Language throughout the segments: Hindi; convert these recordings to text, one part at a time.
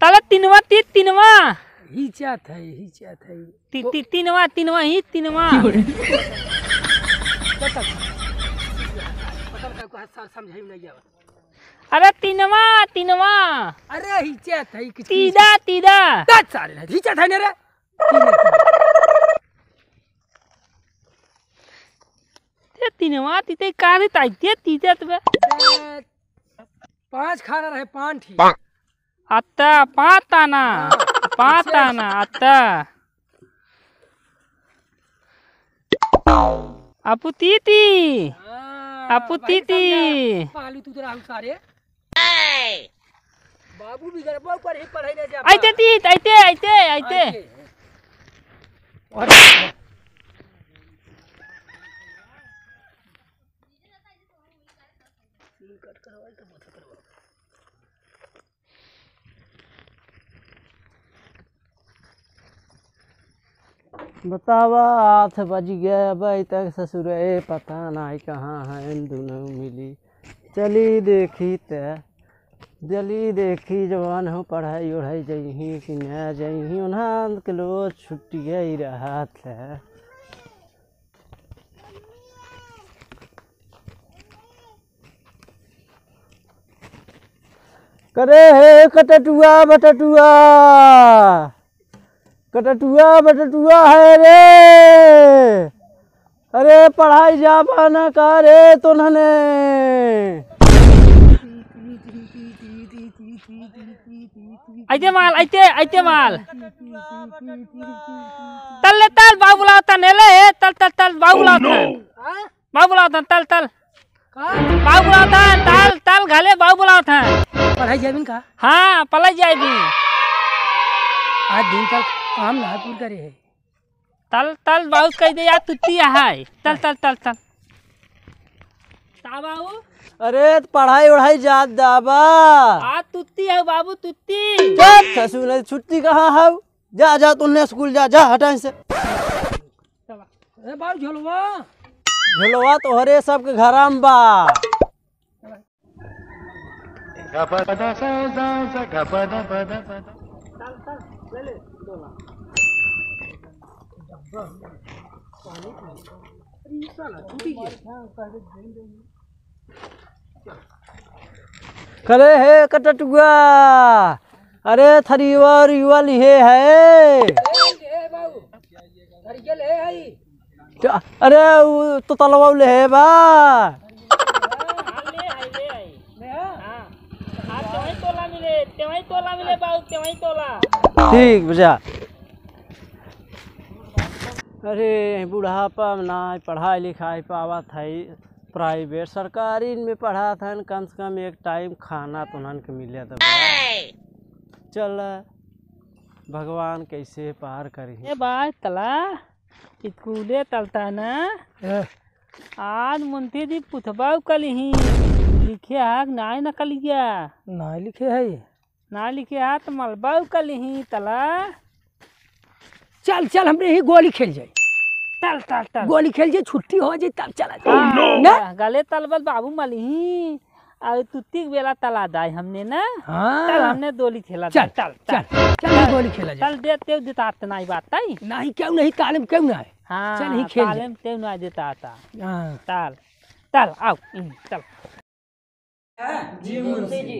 तला तीनवा ती तीनवा। हिचा था हिचा था ती ती तीनवा तीनवा ही तीनवा। पता का समझाई नहीं गया अरे तीनवा तीनवा। अरे हिचा था किस तीदा तीदा। दस सारे ना हिचा था ना रे? ते तीनवा तिथे कारी ताईते तिच्यात बे। पाँच खाना रहे पाँच ही। ती ती आपू ती ती पालू तू तेरा सारे बाबू भी घर पर ही पढ़ाई नहीं जा ऐते ती ऐते ऐते ऐते अरे बतावा हाथ बज गया अभी तक ससुर, पता नहीं कहाँ है दोनों मिली। चली देखी ते, जली देखी जवान हो पढ़ाई उढ़ाई जही कि न जही उन्हें किलो छुट्टी ही रहा था करे हे कटटुआ बटटुआ। कटटुआ बटटुआ है रे। अरे पढ़ाई जा पाना का रे तुन्हने। ऐते माल ऐते ऐते माल। तल तल बाबू लाता नेले तल तल तल बाबू लाता बाबू लाता तल तल। बाबू लाता तल तल घाले बाबू लाता पढ़ाई जाबिन का? हाँ पलाई जाएगी आज दिन तक काम ना पूर करे है। तल तल बहुत कह दे यार तुत्ती है। तल तल तल तल। ता बाबू अरे पढ़ाई उढ़ाई जात दाबा आ तुत्ती है बाबू तुत्ती चल ससुर छुट्टी कहाँ है? जा जा तुन्ने स्कूल जा जा हटा से। अरे बाबू झोलवा। झुलवा तोहरे सबके घराम बा। करे हे कटटुआ। अरे थरीवा रिवा लिहे है। च- अरे तो तलवा ले है बा। ठीक बुझा। अरे बुढ़ापा में ना पढ़ाई लिखाई पावत है प्राइवेट सरकारी में पढ़ा था कम से कम एक टाइम खाना तो के मिले तो चल भगवान कैसे पार करी। ए बाय तला स्कूले तलता ना। आज मुंती जी पुथबा कलिही लिखे हाक नाय न कलिया ना लिखे है ना लिखे हाथ मलबा कलिही तला। चल चल हमरे ही गोली खेल जाए तल तल तल गोली खेल जाए छुट्टी हो जाए तब चला जाए हाँ, गले तलबल बाबू मलिही और तुत्ती के बेला तला दाई हमने ना? तल हाँ हमने दोली खेला चल चल चल चल। चल ही गोली खेला जाए चल देते देता नहीं बात ताई। नहीं क्यों नहीं तालीम क्यों ना है हाँ चल ही खेल जा। तालेम ते ना देता आता हाँ। ताल ताल आओ चल। जी मुंशी जी।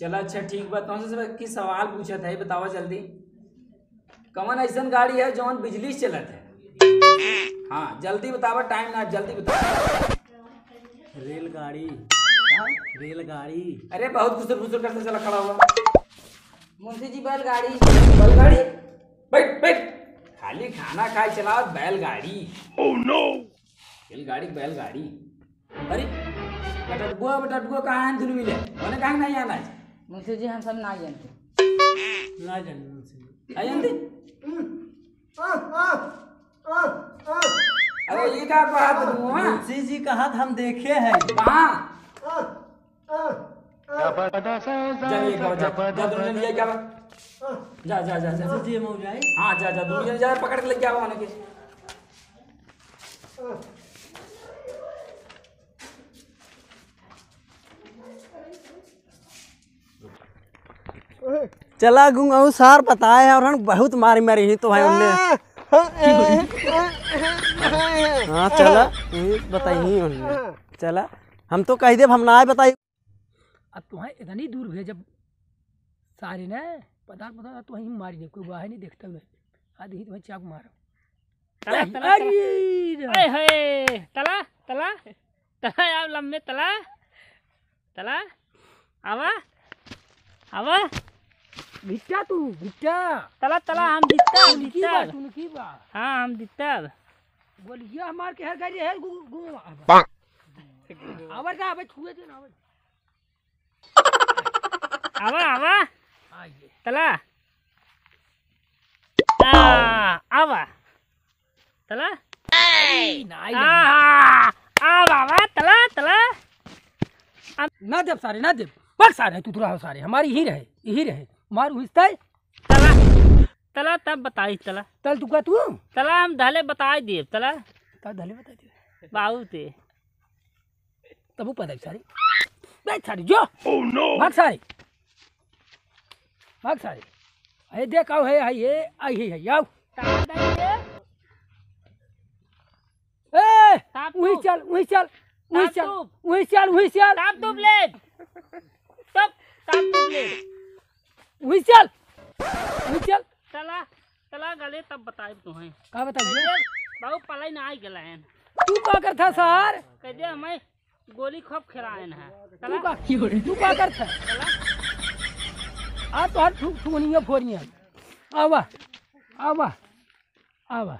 चलो अच्छा ठीक बा। तुमसे सब की सवाल पूछत है बतावा जल्दी। कौन ऐसा गाड़ी है जौन बिजली से चलत है। हाँ जल्दी बतावा टाइम ना जल्दी बतावा रेलगाड़ी। रेलगाड़ी। अरे बहुत खुसर खुसर करते चला खड़ा हुआ। मुंशी जी बैलगाड़ी। बैलगाड़ी? बैठ बैठ। खाली खाना खाए चलाओ बैलगाड़ी। ओह नो बैलगाड़ी बैलगाड़ी। अरे बटटबुआ बटटबुआ कहाँ है धुल मिले? उन्हें कहाँ नहीं आना है। मुंशी जी हम सब ना जानते ना जाने आ जानते अरे ये क्या बात हुआ मुंशी जी का हाथ हम देखे हैं। कहाँ जा जा। जा जा जा जा जा जी। मऊ जाए। हाँ जा जा दुनिया जा पकड़ के लेके आओ आने के। चला गुंगाऊ सार बताए और हम बहुत मारी मारी ही तो है उनने। हाँ चला। वही बताई उनने। चला। हम तो कह देब हम ना बताई अब तुम्हें इतनी दूर भेजब सारे ने पता पता तो वहीं मारी दे कोई वाह नहीं देखता हुए आदि ही तुम्हें चाक मारो तला तला हे तला तला तला यार लम्बे तला तला आवा आवा। बिट्टा तू बिट्टा तला तला हम दित्ता हम दित्ता तू की बात। हाँ हम दित्ता बोलिए हमार के हर गाड़ी है गु गु आवर आवर का आवे छुए दे ना आवर आवा आवा। आइए तला। आ, आवा। तला। तला तला। ना देव सारे ना देव। बक सारे तू तुरा हो सारे। हमारी ही रहे यही रहे। मारू हिस्ता तला तला तब बताई तला। तल तू का तू? तला हम धले बताई दे तला। तब धले बता दे बाबू ते। तब पता है सारे। बैठ सारे जो। ओह नो भाग सारे। भाग सारे। अरे देख आओ है ये आई है आओ। ए वही चल वही चल वही चल वही चल वही चल। ताप तू प्लेट तब ताप तू प्लेट वही चल वही चल तला तला गले तब बताई तुम्हें। का बताइए? बाबू पलाई ना आई गला है। तू का कर था सर कह दे हमें गोली खूब खिलायन है। तू तला का तू का कर था आ तो हर ठुक ठुकनिया फोड़िया आवा आवा आवा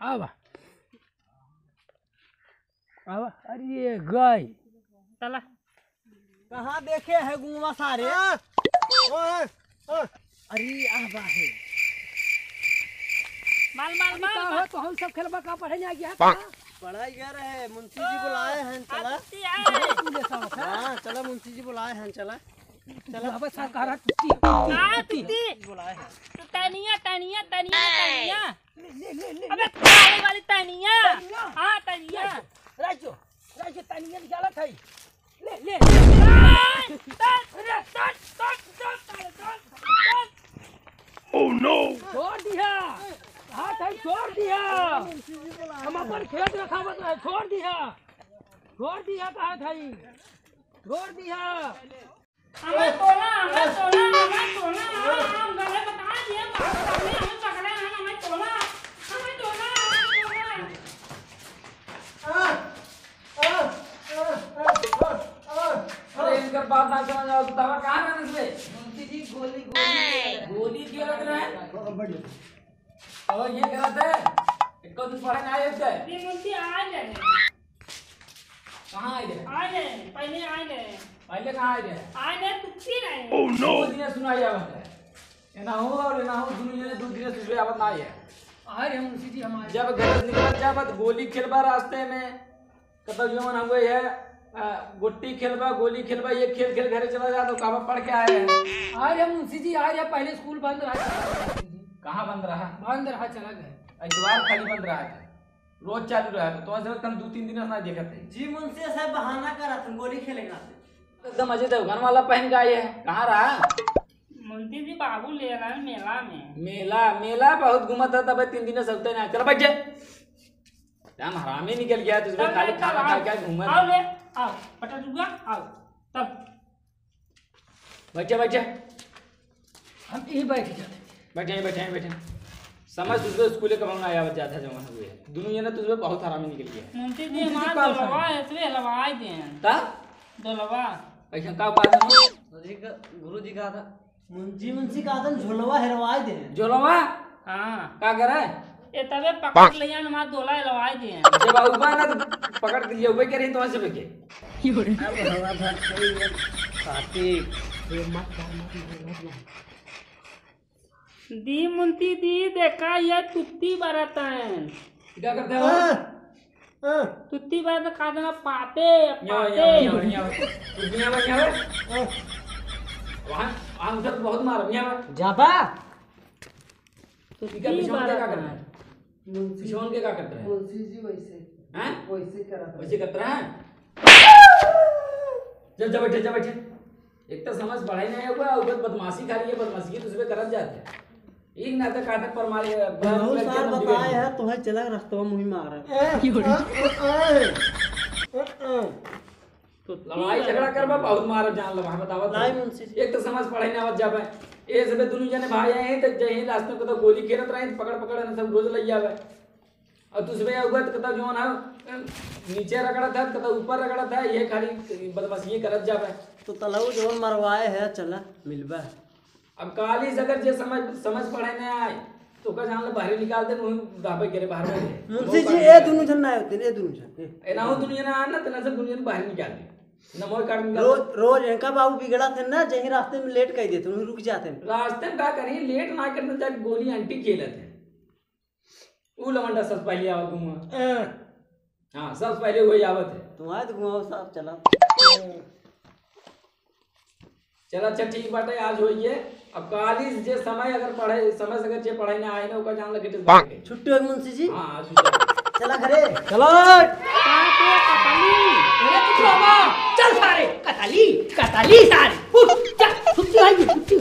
आवा। आवा अरे गई तला कहाँ देखे है गुंगवा सारे? अरे आबा है। माल माल माल। हो तो हम सब खेलबा का पढ़े जा गया पढ़ाई गया रहे मुंशी जी बुलाए हैं चला। तू हाँ चला। मुंशी जी बुलाए हैं चला। चला। अब सरकार टुट्टी आ तुती तू तनिया तनिया तनिया तनिया। अबे काले वाली तनिया। हाँ तनिया। राजो राजो तनिया निकाला था ले ले आय, तट, तट, तट, तट, तट, तट, तट। छोड़ दिया हाथ है छोड़ दिया हम अपन खेत रखावत है छोड़ दिया दिया कहा था छोड़ दिया हमें तोला हमें तोला हमें तोला हम गले बता दिए बात हमें पकड़े हैं हमें तोला हमें तोला हमें तोला अरे इनका बात ना समझ आओ बतावा कहाँ रहने से मुंशी जी गोली गोली। गोली क्यों लग रहा है? और ये गलत है। इसको तो पढ़े आए थे ये मुंशी आए ले कहाँ आए थे आए पहले आए ले पहले कहाँ आए थे आए नहीं। दो दिन सुनाई आवत है। ये ना हो और ये ना हो दुनिया ने दो दिन सुबह आवत ना है जी हमारे जब घर निकल जब गोली खेलबा रास्ते में कतौ जवन हुए है गुट्टी खेलबा गोली खेलबा ये खेल खेल घरे चला जा तो कहाँ पढ़ के आए हैं? आ रहे मुंशी जी आ रहे पहले स्कूल बंद रहा। कहाँ बंद रहा? बंद रहा चला गया। इतवार खाली बंद रहा है रोज चालू रहा है तो वैसे कम दो तीन दिन ना देखते थे। जी मुंशी साहब बहाना करा तुम गोली खेलेगा एकदम अजय देवगन वाला पहन के आए हैं। कहाँ रहा? मुंशी जी बाबू ले रहा है मेला में। मेला मेला बहुत घूमत था तब तीन दिन सकते ना चलो बैठ जा। हम हरामी निकल गया तो उसमें खाली खाना खा के आओ ले आओ पटा जुआ आओ तब बैठ जा बैठ जा। हम यही बैठ जाते। बैठे बैठे बैठे। समझ तुझे स्कूल हम आया जाता जमा हुए दोनों जने तुझे बहुत हरामी निकल गया। मुंशी जी हमारा दोलवा है इसलिए हलवाई दें ता? दोलवा। ऐसा का बात है गुरु जी कहा था जी मुंशी कहा था झुलवा हेरवाई दे जोलवा हाँ। का करे ये तबे पकड़ लिया ना हमारा दोला हलवाई दें जब आऊबा ना तो पकड़ के लिए कह रही तो से लेके दी मुंशी दी देखा ये तुत्ती बरत है। क्या करते हो तुत्ती बरत खा देना पाते पाते। यहाँ यहाँ यहाँ यहाँ यहाँ वहाँ वहाँ उधर तो बहुत मार यहाँ जाबा। ठीक है पिछोन क्या करना है? पिछोन के क्या करते हैं? मुंशी जी वैसे हैं? वैसे करा था। वैसे करते हैं? जब जब बैठे जब बैठे। एक तो समझ पढ़ाई नहीं हुआ ऊपर बदमाशी खाली है बदमाशी की दूसरे करत जाते एक ना तो काटे पर मारे बहुत सार बताए है तो है चला रास्ता मुही मार तो लड़ाई झगड़ा करबा बहुत मार जान लगा बतावत नहीं मुंशी एक तो समझ पढ़ाई ना आवत जाबे ए सबे दुनु जने भाई हैं तो जहीं रास्ते में तो गोली खेलत रहे पकड़ पकड़ न सब रोज लई जावे। और दूसरे उगत कता जो ना नीचे रगड़ा था कता ऊपर रगड़ा था ये खाली बदमाशी करत जावे। तो तलाऊ जो मरवाए है चला मिलबा। अब काली से अगर जे समझ समझ पढ़े न आए तो का जान ले बाहर निकाल दे मुँह दाबे करे बाहर में मुंशी जी ए दोनों जन ना होते ए दोनों जन ए। ना हो दुनिया ना आना तो ना सब दुनिया बाहर निकाल दे। ना मोर काट निकाल रोज रोज इनका बाबू बिगड़ा थे ना जहीं रास्ते में लेट कर देते उन्हें रुक जाते। रास्ते में क्या करी लेट ना करने तक गोली आंटी खेलत है। ऊ लवंडा सब पहले आवत हूँ। हाँ सब पहले वही आवत है तुम्हारे तो घुमाओ साहब चला चलो अच्छा ठीक बात है आज होइए। अब कालिज जे समय अगर पढ़े समय से जे पढ़े ना आए ना ओकर जान लगे तो छुट्टी हो मुंशी जी? हाँ चला घरे। चलो। चल सारे। कताली कताली सारे। छुट्टी आई छुट्टी।